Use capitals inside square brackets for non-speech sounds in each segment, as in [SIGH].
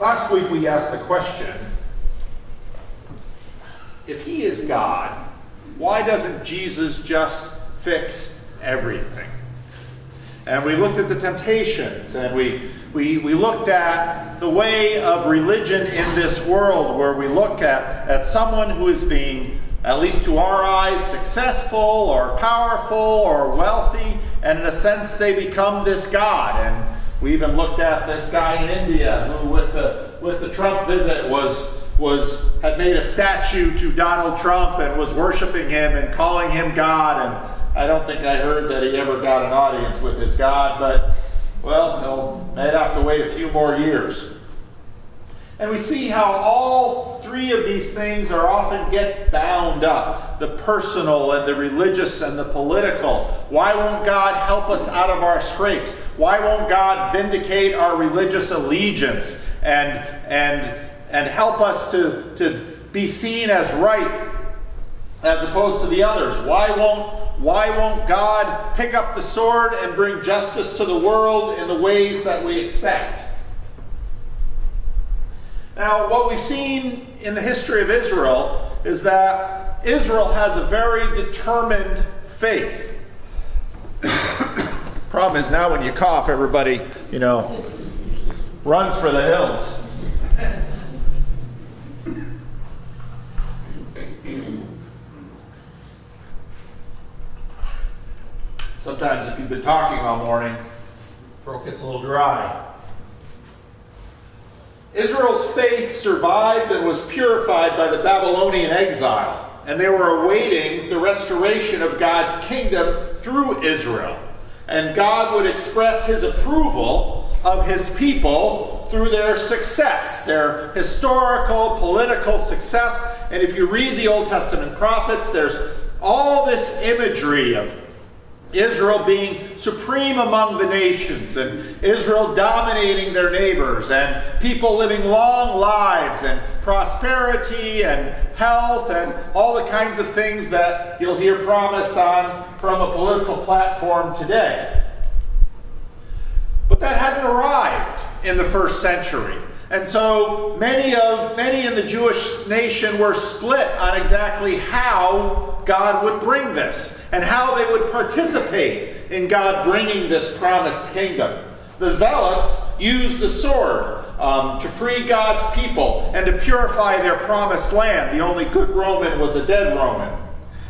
Last week we asked the question if he is God, why doesn't Jesus just fix everything? And we looked at the temptations and we, we, we looked at the way of religion in this world where we look at, at someone who is being, at least to our eyes, successful or powerful or wealthy, and in a sense they become this God. And we even looked at this guy in India who, with the, with the Trump visit, was, was, had made a statue to Donald Trump and was worshiping him and calling him God. And I don't think I heard that he ever got an audience with his God, but, well, he'll might have to wait a few more years. And we see how all three of these things are often get bound up the personal and the religious and the political. Why won't God help us out of our scrapes? Why won't God vindicate our religious allegiance and, and, and help us to, to be seen as right as opposed to the others? Why won't, why won't God pick up the sword and bring justice to the world in the ways that we expect? Now, what we've seen in the history of Israel is that Israel has a very determined faith. [COUGHS] Problem is now when you cough, everybody, you know, runs for the hills. [COUGHS] Sometimes if you've been talking all morning, throat gets a little dry. Israel's faith survived and was purified by the Babylonian exile, and they were awaiting the restoration of God's kingdom through Israel. And God would express his approval of his people through their success, their historical, political success. And if you read the Old Testament prophets, there's all this imagery of Israel being supreme among the nations, and Israel dominating their neighbors, and people living long lives, and prosperity, and health, and all the kinds of things that you'll hear promised on from a political platform today. But that hadn't arrived in the first century. And so many of many in the Jewish nation were split on exactly how God would bring this and how they would participate in God bringing this promised kingdom. The zealots used the sword um, to free God's people and to purify their promised land. The only good Roman was a dead Roman.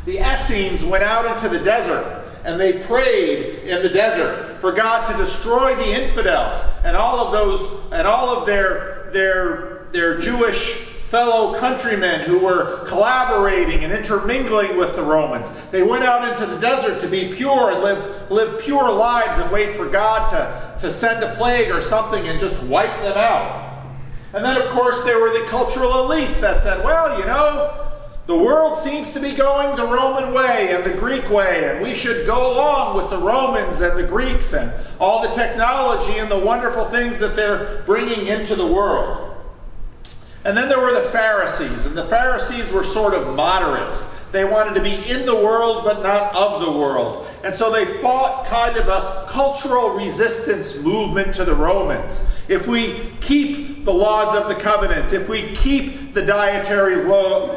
The Essenes went out into the desert and they prayed in the desert for God to destroy the infidels and all of those and all of their their their Jewish fellow countrymen who were collaborating and intermingling with the Romans. They went out into the desert to be pure and live live pure lives and wait for God to, to send a plague or something and just wipe them out. And then of course there were the cultural elites that said, well, you know, the world seems to be going the Roman way and the Greek way, and we should go along with the Romans and the Greeks and all the technology and the wonderful things that they're bringing into the world. And then there were the Pharisees, and the Pharisees were sort of moderates. They wanted to be in the world but not of the world. And so they fought kind of a cultural resistance movement to the Romans. If we keep the laws of the covenant, if we keep the dietary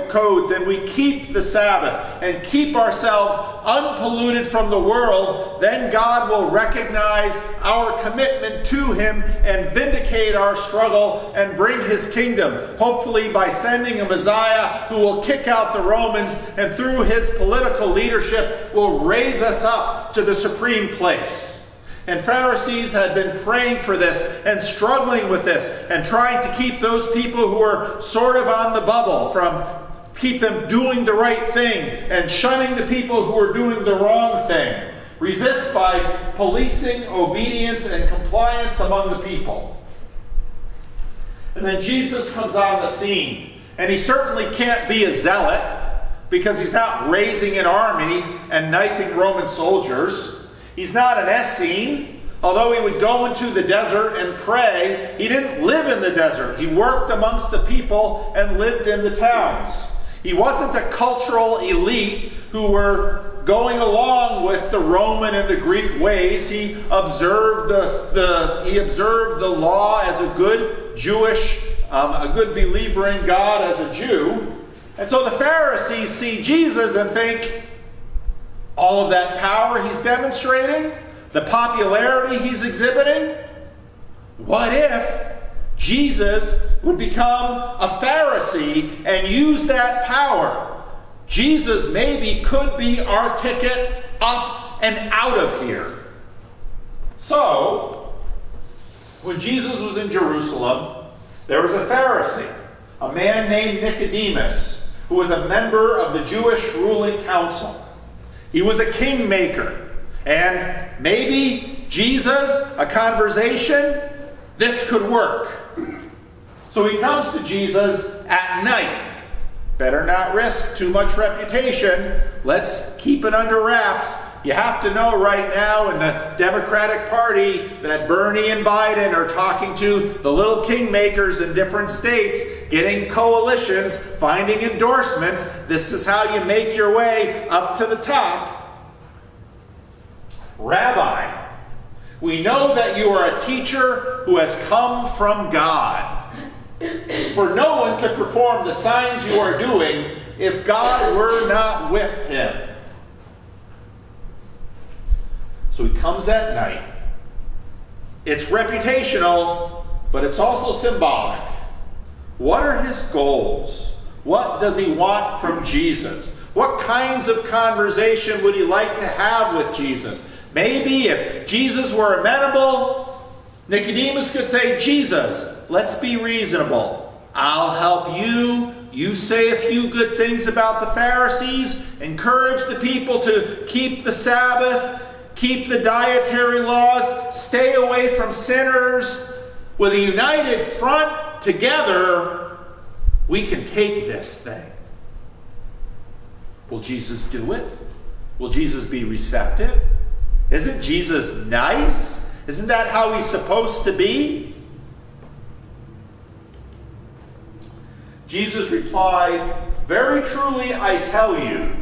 codes and we keep the Sabbath and keep ourselves unpolluted from the world, then God will recognize our commitment to Him and vindicate our struggle and bring His kingdom. Hopefully, by sending a Messiah who will kick out the Romans and through His political leadership will raise us up to the supreme place. And Pharisees had been praying for this and struggling with this and trying to keep those people who were sort of on the bubble from keep them doing the right thing and shunning the people who were doing the wrong thing. Resist by policing obedience and compliance among the people. And then Jesus comes on the scene. And he certainly can't be a zealot because he's not raising an army and knifing Roman soldiers. He's not an Essene. Although he would go into the desert and pray, he didn't live in the desert. He worked amongst the people and lived in the towns. He wasn't a cultural elite who were going along with the Roman and the Greek ways. He observed the, the, he observed the law as a good Jewish, um, a good believer in God as a Jew. And so the Pharisees see Jesus and think, all of that power he's demonstrating, the popularity he's exhibiting, what if Jesus would become a Pharisee and use that power? Jesus maybe could be our ticket up and out of here. So, when Jesus was in Jerusalem, there was a Pharisee, a man named Nicodemus, who was a member of the Jewish ruling council. He was a kingmaker. And maybe Jesus, a conversation, this could work. So he comes to Jesus at night. Better not risk too much reputation. Let's keep it under wraps. You have to know right now in the Democratic Party that Bernie and Biden are talking to the little kingmakers in different states, getting coalitions, finding endorsements. This is how you make your way up to the top. Rabbi, we know that you are a teacher who has come from God. For no one could perform the signs you are doing if God were not with him. So he comes at night. It's reputational, but it's also symbolic. What are his goals? What does he want from Jesus? What kinds of conversation would he like to have with Jesus? Maybe if Jesus were amenable, Nicodemus could say, Jesus, let's be reasonable. I'll help you. You say a few good things about the Pharisees. Encourage the people to keep the Sabbath, keep the dietary laws, stay away from sinners. With a united front together, we can take this thing. Will Jesus do it? Will Jesus be receptive? Isn't Jesus nice? Isn't that how he's supposed to be? Jesus replied, Very truly I tell you,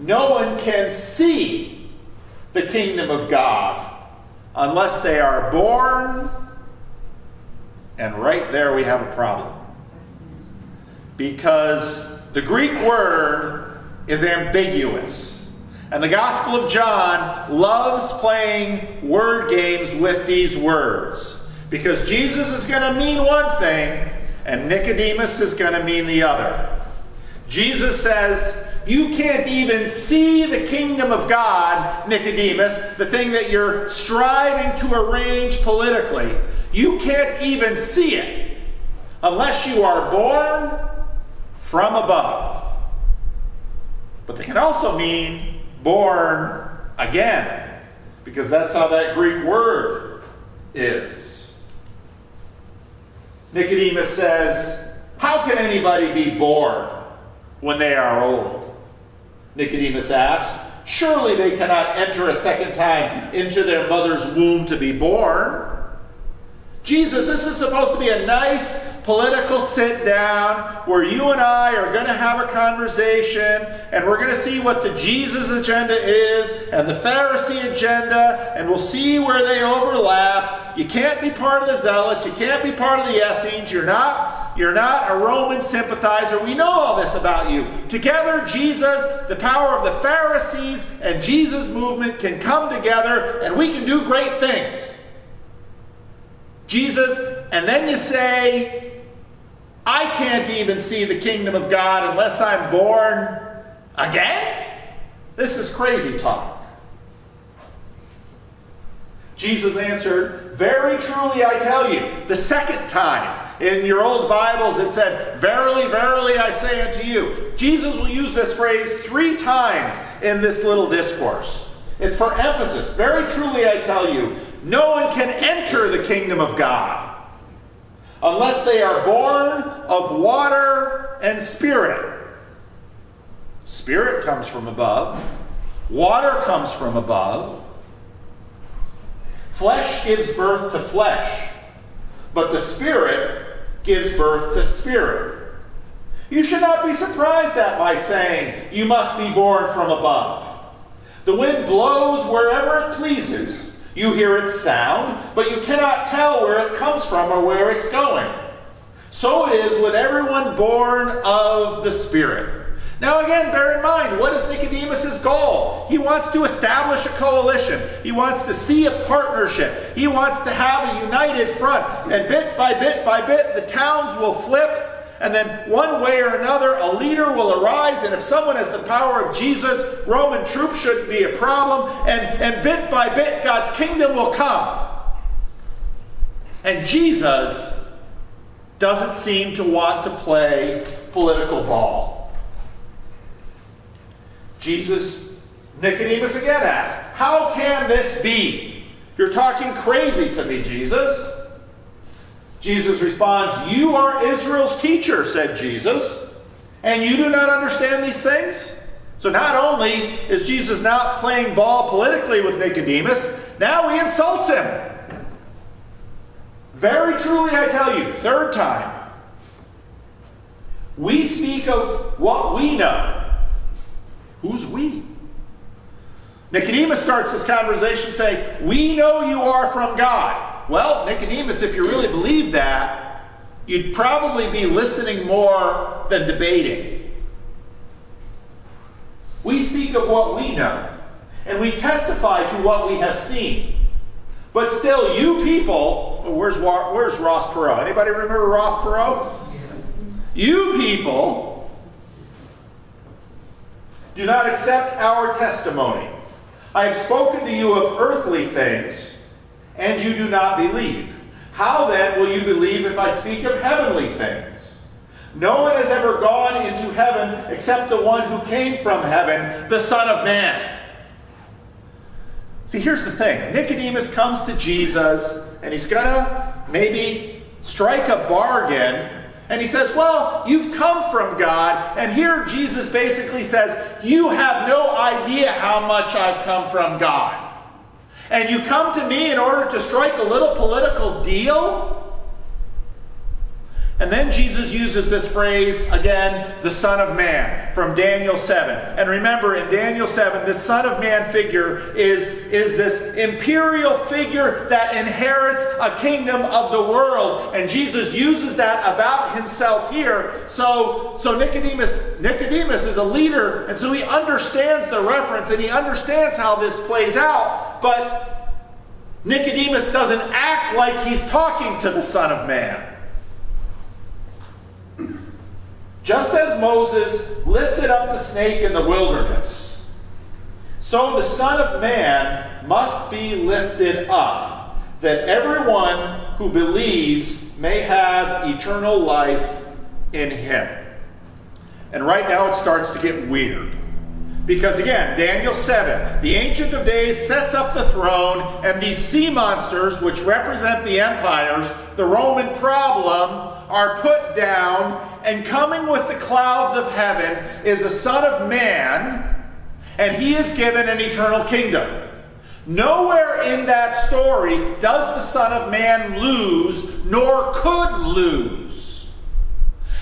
no one can see the kingdom of God unless they are born. And right there we have a problem. Because the Greek word is ambiguous. And the Gospel of John loves playing word games with these words. Because Jesus is going to mean one thing, and Nicodemus is going to mean the other. Jesus says, You can't even see the kingdom of God, Nicodemus, the thing that you're striving to arrange politically. You can't even see it unless you are born from above. But they can also mean born again, because that's how that Greek word is. Nicodemus says, How can anybody be born when they are old? Nicodemus asked, Surely they cannot enter a second time into their mother's womb to be born. Jesus, this is supposed to be a nice political sit down where you and I are going to have a conversation and we're going to see what the Jesus agenda is and the Pharisee agenda and we'll see where they overlap. You can't be part of the Zealots. You can't be part of the Essenes. You're not, you're not a Roman sympathizer. We know all this about you. Together, Jesus, the power of the Pharisees and Jesus movement can come together and we can do great things. Jesus, and then you say, I can't even see the kingdom of God unless I'm born again? This is crazy talk. Jesus answered, Very truly I tell you, the second time. In your old Bibles it said, Verily, verily I say unto you. Jesus will use this phrase three times in this little discourse. It's for emphasis. Very truly I tell you, no one can enter the kingdom of God unless they are born of water and spirit. Spirit comes from above, water comes from above. Flesh gives birth to flesh, but the Spirit gives birth to spirit. You should not be surprised at my saying, You must be born from above. The wind blows wherever it pleases. You hear its sound, but you cannot tell where it comes from or where it's going. So it is with everyone born of the Spirit. Now, again, bear in mind, what is Nicodemus' goal? He wants to establish a coalition. He wants to see a partnership. He wants to have a united front. And bit by bit by bit, the towns will flip. And then, one way or another, a leader will arise. And if someone has the power of Jesus, Roman troops shouldn't be a problem. And, and bit by bit, God's kingdom will come. And Jesus doesn't seem to want to play political ball. Jesus, Nicodemus again asks, How can this be? You're talking crazy to me, Jesus. Jesus responds, You are Israel's teacher, said Jesus, and you do not understand these things? So not only is Jesus not playing ball politically with Nicodemus, now he insults him. Very truly, I tell you, third time, we speak of what we know Who's we? Nicodemus starts this conversation saying, We know you are from God. Well, Nicodemus, if you really believe that, you'd probably be listening more than debating. We speak of what we know, and we testify to what we have seen. But still, you people, oh, where's, where's Ross Perot? Anybody remember Ross Perot? You people do not accept our testimony. I have spoken to you of earthly things, and you do not believe. How then will you believe if I speak of heavenly things? No one has ever gone into heaven except the one who came from heaven, the Son of Man. See, here's the thing Nicodemus comes to Jesus, and he's going to maybe strike a bargain and he says, Well, you've come from God. And here Jesus basically says, You have no idea how much I've come from God. And you come to me in order to strike a little political deal? And then Jesus uses this phrase again, the Son of Man, from Daniel 7. And remember, in Daniel 7, the Son of Man figure is, is this imperial figure that inherits a kingdom of the world. And Jesus uses that about himself here. So, so Nicodemus, Nicodemus is a leader, and so he understands the reference and he understands how this plays out. But Nicodemus doesn't act like he's talking to the Son of Man. Just as Moses lifted up the snake in the wilderness, so the Son of Man must be lifted up, that everyone who believes may have eternal life in him. And right now it starts to get weird. Because again, Daniel 7, the Ancient of Days sets up the throne, and these sea monsters, which represent the empires, the Roman problem, are put down, and coming with the clouds of heaven is the Son of Man, and he is given an eternal kingdom. Nowhere in that story does the Son of Man lose, nor could lose.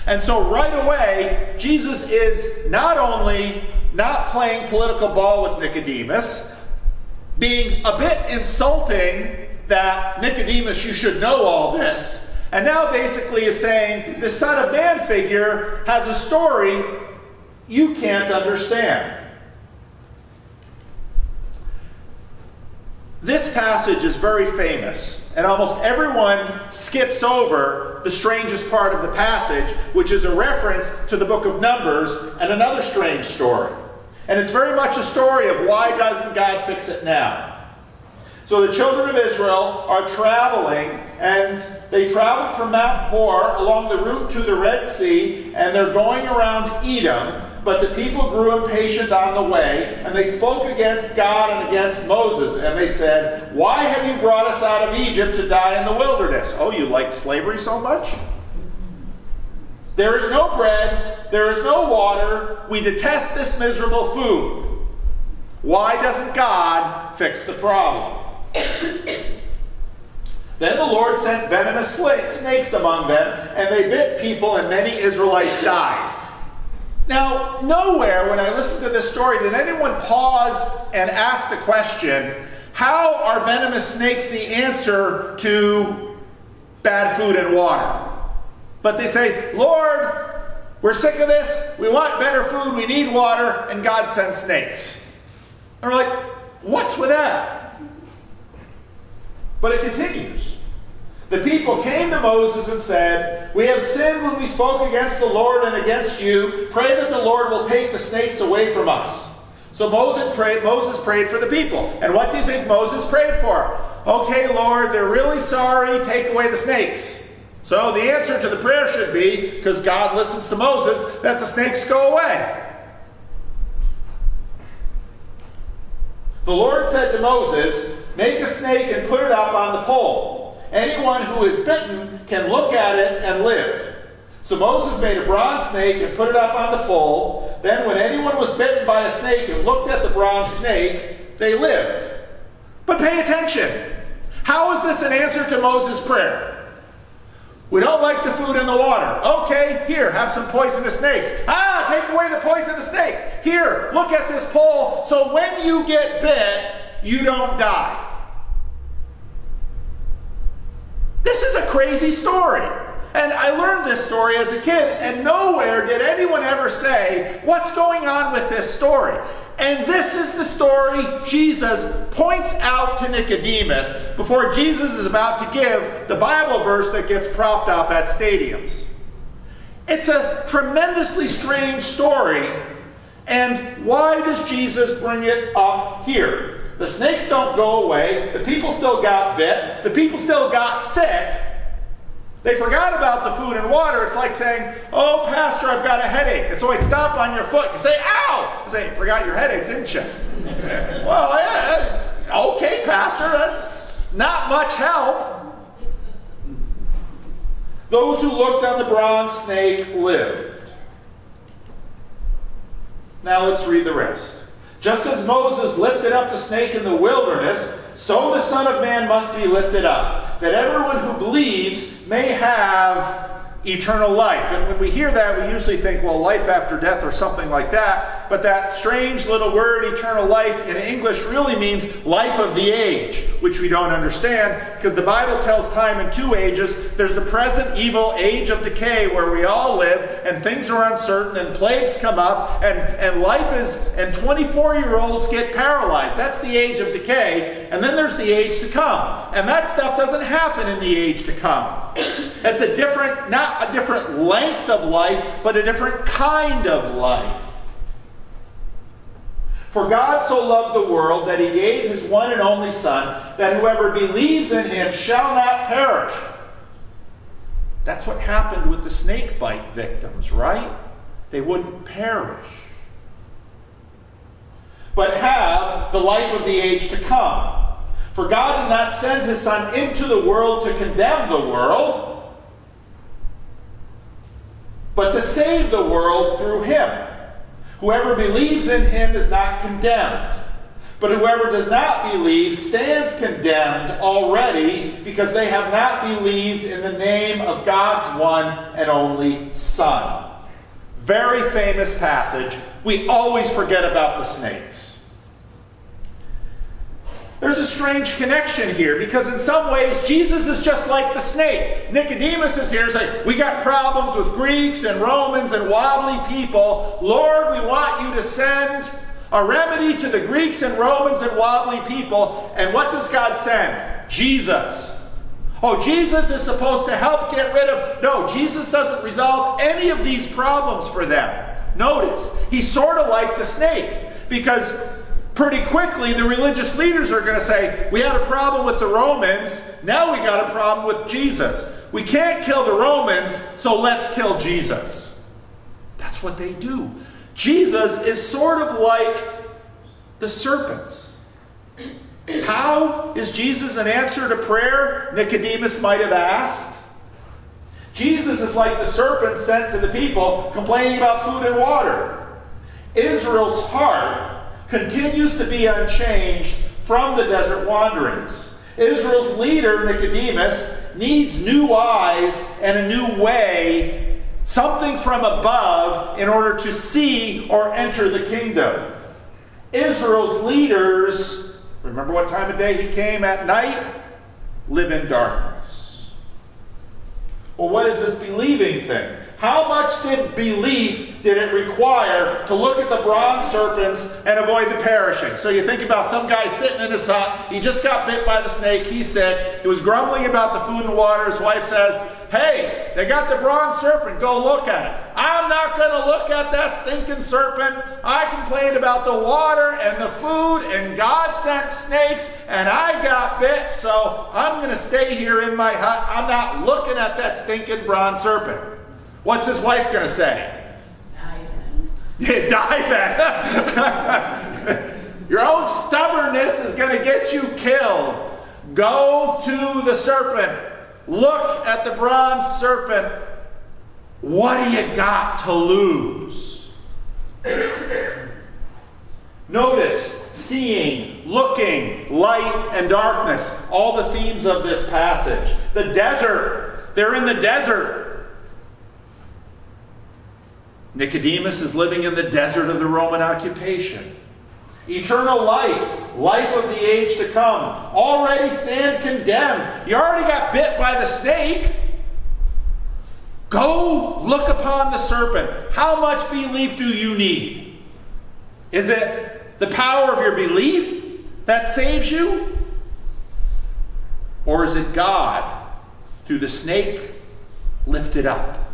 And so, right away, Jesus is not only not playing political ball with Nicodemus, being a bit insulting that Nicodemus, you should know all this, and now basically is saying the Son of Man figure has a story you can't understand. This passage is very famous, and almost everyone skips over the strangest part of the passage, which is a reference to the book of Numbers and another strange story. And it's very much a story of why doesn't God fix it now? So the children of Israel are traveling, and they traveled from Mount Hor along the route to the Red Sea, and they're going around Edom. But the people grew impatient on the way, and they spoke against God and against Moses. And they said, Why have you brought us out of Egypt to die in the wilderness? Oh, you liked slavery so much? There is no bread, there is no water. We detest this miserable food. Why doesn't God fix the problem? Then the Lord sent venomous snakes among them, and they bit people, and many Israelites died. Now, nowhere when I listened to this story did anyone pause and ask the question how are venomous snakes the answer to bad food and water? But they say, Lord, we're sick of this. We want better food. We need water. And God sends snakes. And we're like, what's with that? But it continues. The people came to Moses and said, We have sinned when we spoke against the Lord and against you. Pray that the Lord will take the snakes away from us. So Moses prayed, Moses prayed for the people. And what do you think Moses prayed for? Okay, Lord, they're really sorry. Take away the snakes. So the answer to the prayer should be, because God listens to Moses, that the snakes go away. The Lord said to Moses, Make a snake and put it up on the pole. Anyone who is bitten can look at it and live. So Moses made a bronze snake and put it up on the pole. Then, when anyone was bitten by a snake and looked at the bronze snake, they lived. But pay attention. How is this an answer to Moses' prayer? We don't like the food and the water. Okay, here, have some poisonous snakes. Ah, take away the poisonous snakes. Here, look at this pole so when you get bit, you don't die. This is a crazy story. And I learned this story as a kid, and nowhere did anyone ever say, What's going on with this story? And this is the story Jesus points out to Nicodemus before Jesus is about to give the Bible verse that gets propped up at stadiums. It's a tremendously strange story. And why does Jesus bring it up here? The snakes don't go away. The people still got bit. The people still got sick. They forgot about the food and water. It's like saying, Oh, Pastor, I've got a headache. And so I stop on your foot. You say, Ow! You say, Forgot your headache, didn't you? [LAUGHS] well, yeah, okay, Pastor. That's not much help. Those who looked on the bronze snake lived. Now let's read the rest. Just as Moses lifted up the snake in the wilderness, so the Son of Man must be lifted up, that everyone who believes may have eternal life. And when we hear that, we usually think, well, life after death or something like that. But that strange little word, eternal life, in English really means life of the age, which we don't understand because the Bible tells time in two ages. There's the present evil age of decay where we all live and things are uncertain and plagues come up and, and life is, and 24 year olds get paralyzed. That's the age of decay. And then there's the age to come. And that stuff doesn't happen in the age to come. It's a different, not a different length of life, but a different kind of life. For God so loved the world that he gave his one and only Son, that whoever believes in him shall not perish. That's what happened with the snake bite victims, right? They wouldn't perish. But have the life of the age to come. For God did not send his Son into the world to condemn the world, but to save the world through him. Whoever believes in him is not condemned. But whoever does not believe stands condemned already because they have not believed in the name of God's one and only Son. Very famous passage. We always forget about the snakes. There's a strange connection here because, in some ways, Jesus is just like the snake. Nicodemus is here saying, We got problems with Greeks and Romans and wobbly people. Lord, we want you to send a remedy to the Greeks and Romans and wobbly people. And what does God send? Jesus. Oh, Jesus is supposed to help get rid of. No, Jesus doesn't resolve any of these problems for them. Notice, he's sort of like the snake because pretty quickly the religious leaders are going to say, We had a problem with the Romans, now we got a problem with Jesus. We can't kill the Romans, so let's kill Jesus. That's what they do. Jesus is sort of like the serpents. How is Jesus an answer to prayer? Nicodemus might have asked. Jesus is like the serpent sent to the people complaining about food and water. Israel's heart continues to be unchanged from the desert wanderings. Israel's leader, Nicodemus, needs new eyes and a new way something from above in order to see or enter the kingdom. Israel's leaders, remember what time of day he came at night? Live in darkness. Well, what is this believing thing? How much did belief did it require to look at the bronze serpents and avoid the perishing? So you think about some guy sitting in his hut, he just got bit by the snake, he's sick, he was grumbling about the food and water. His wife says, Hey, they got the bronze serpent, go look at it. I'm not going to look at that stinking serpent. I complained about the water and the food, and God sent snakes, and I got bit, so I'm going to stay here in my hut. I'm not looking at that stinking bronze serpent. What's his wife going to say? Die then. Yeah, [LAUGHS] die then. [LAUGHS] Your own stubbornness is going to get you killed. Go to the serpent. Look at the bronze serpent. What do you got to lose? [COUGHS] Notice seeing, looking, light, and darkness. All the themes of this passage. The desert. They're in the desert. Nicodemus is living in the desert of the Roman occupation. Eternal life, life of the age to come, already stand condemned. You already got bit by the snake. Go look upon the serpent. How much belief do you need? Is it the power of your belief that saves you? Or is it God through the snake lifted up?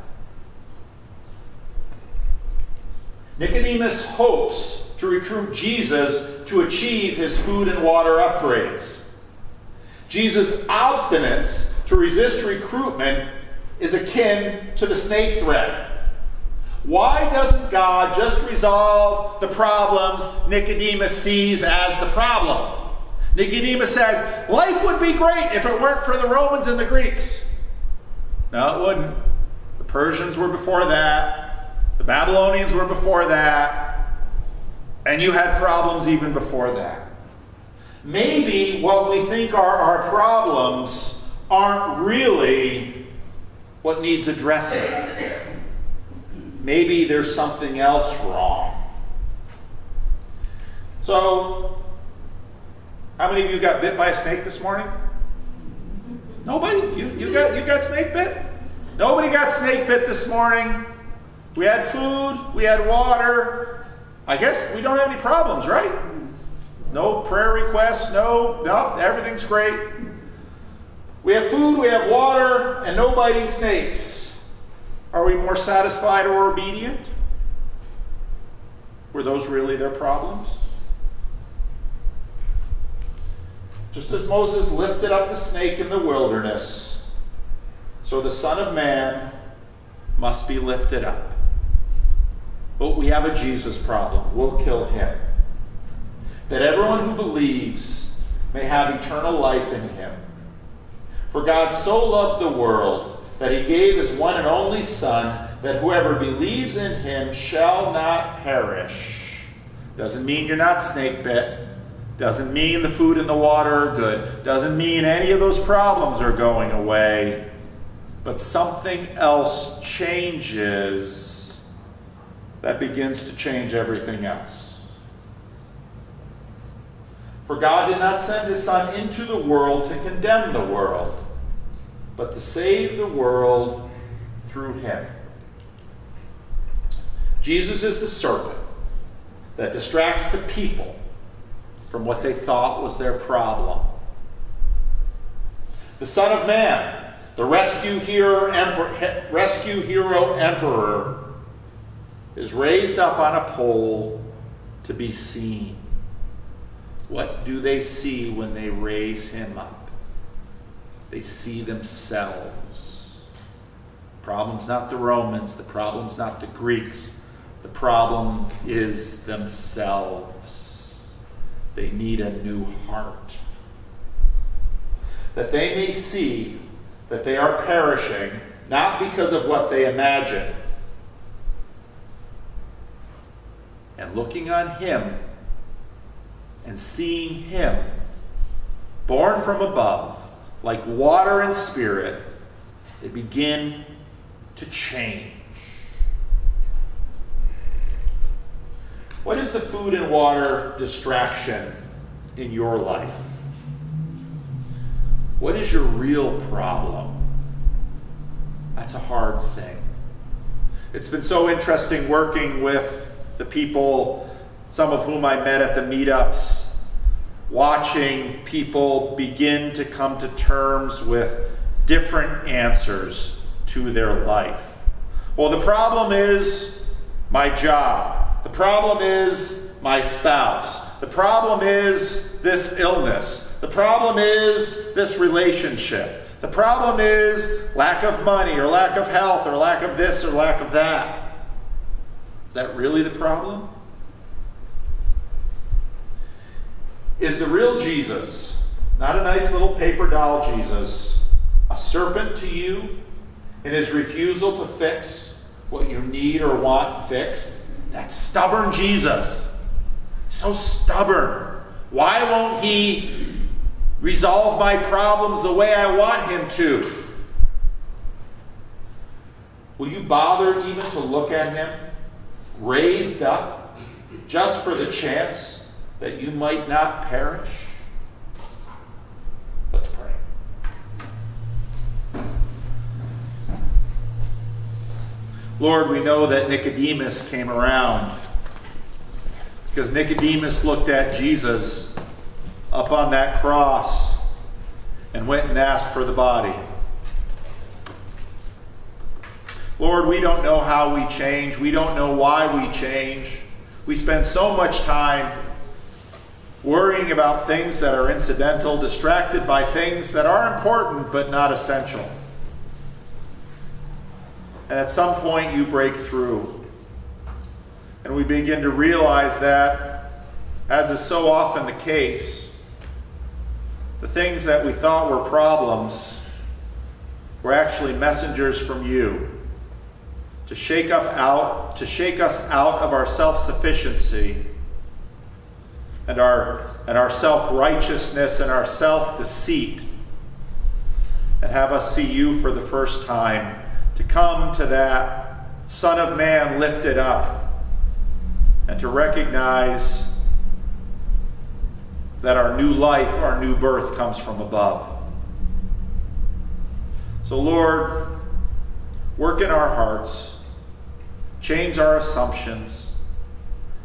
Nicodemus hopes to recruit Jesus to achieve his food and water upgrades. Jesus' obstinance to resist recruitment is akin to the snake threat. Why doesn't God just resolve the problems Nicodemus sees as the problem? Nicodemus says, Life would be great if it weren't for the Romans and the Greeks. No, it wouldn't. The Persians were before that. The Babylonians were before that, and you had problems even before that. Maybe what we think are our problems aren't really what needs addressing. Maybe there's something else wrong. So, how many of you got bit by a snake this morning? Nobody? You, you, got, you got snake bit? Nobody got snake bit this morning. We had food, we had water. I guess we don't have any problems, right? No prayer requests, no, no, everything's great. We have food, we have water, and no biting snakes. Are we more satisfied or obedient? Were those really their problems? Just as Moses lifted up the snake in the wilderness, so the Son of Man must be lifted up. But we have a Jesus problem. We'll kill him. That everyone who believes may have eternal life in him. For God so loved the world that he gave his one and only Son, that whoever believes in him shall not perish. Doesn't mean you're not snake bit. Doesn't mean the food and the water are good. Doesn't mean any of those problems are going away. But something else changes that begins to change everything else. For God did not send his Son into the world to condemn the world, but to save the world through him. Jesus is the serpent that distracts the people from what they thought was their problem. The Son of Man, the rescue hero, emperor, rescue hero emperor, is raised up on a pole to be seen. What do they see when they raise him up? They see themselves. The problem's not the Romans, the problem's not the Greeks. The problem is themselves. They need a new heart. That they may see that they are perishing, not because of what they imagine, and looking on Him and seeing Him, born from above, like water and spirit, they begin to change. What is the food and water distraction in your life? What is your real problem? That's a hard thing. It's been so interesting working with the people, some of whom I met at the meetups, watching people begin to come to terms with different answers to their life. Well, the problem is my job. The problem is my spouse. The problem is this illness. The problem is this relationship. The problem is lack of money or lack of health or lack of this or lack of that. Is that really the problem? Is the real Jesus, not a nice little paper doll Jesus, a serpent to you in his refusal to fix what you need or want fixed? That stubborn Jesus. So stubborn. Why won't he resolve my problems the way I want Him to? Will you bother even to look at Him raised up just for the chance that you might not perish? Let's pray. Lord, we know that Nicodemus came around because Nicodemus looked at Jesus up on that cross and went and asked for the body. Lord, we don't know how we change. We don't know why we change. We spend so much time worrying about things that are incidental, distracted by things that are important but not essential. And at some point, you break through. And we begin to realize that, as is so often the case, the things that we thought were problems were actually messengers from you to shake us out, to shake us out of our self-sufficiency and our and our self-righteousness and our self-deceit and have us see you for the first time to come to that son of man lifted up and to recognize that our new life, our new birth comes from above. So, Lord, work in our hearts, change our assumptions,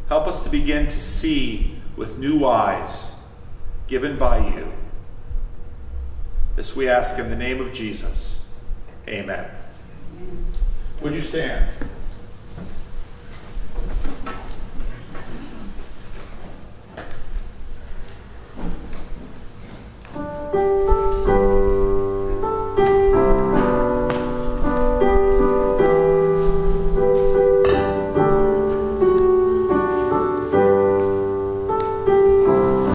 help us to begin to see with new eyes given by you. This we ask in the name of Jesus. Amen. Would you stand?